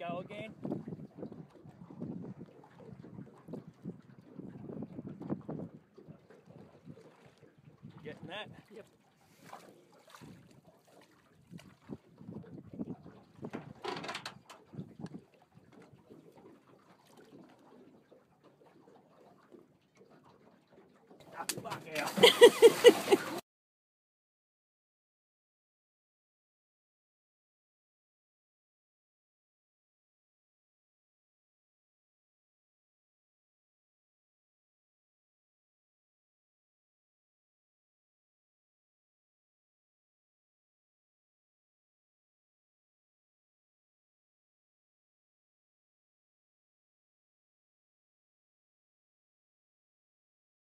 go again. You Getting that? Yep. Fuck out.